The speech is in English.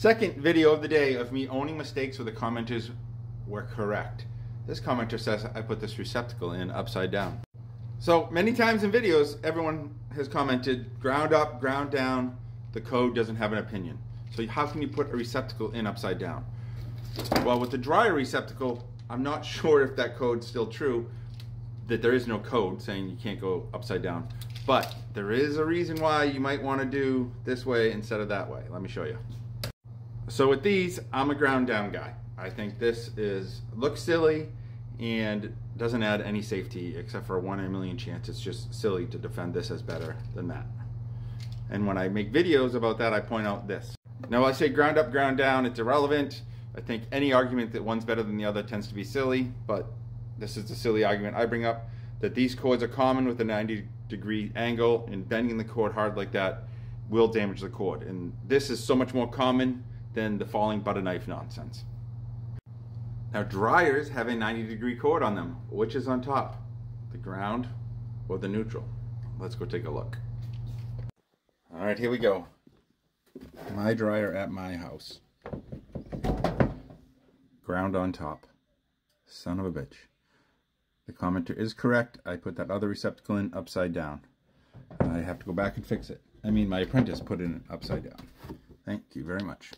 Second video of the day of me owning mistakes where the commenters were correct. This commenter says I put this receptacle in upside down. So many times in videos, everyone has commented ground up, ground down, the code doesn't have an opinion. So how can you put a receptacle in upside down? Well, with the dryer receptacle, I'm not sure if that code's still true, that there is no code saying you can't go upside down. But there is a reason why you might want to do this way instead of that way. Let me show you. So with these, I'm a ground down guy. I think this is looks silly and doesn't add any safety except for a one in a million chance. It's just silly to defend this as better than that. And when I make videos about that, I point out this. Now I say ground up, ground down, it's irrelevant. I think any argument that one's better than the other tends to be silly, but this is the silly argument I bring up, that these cords are common with a 90 degree angle and bending the cord hard like that will damage the cord. And this is so much more common than the falling butter knife nonsense. Now dryers have a 90 degree cord on them. Which is on top? The ground or the neutral? Let's go take a look. All right, here we go. My dryer at my house. Ground on top. Son of a bitch. The commenter is correct. I put that other receptacle in upside down. I have to go back and fix it. I mean, my apprentice put it in upside down. Thank you very much.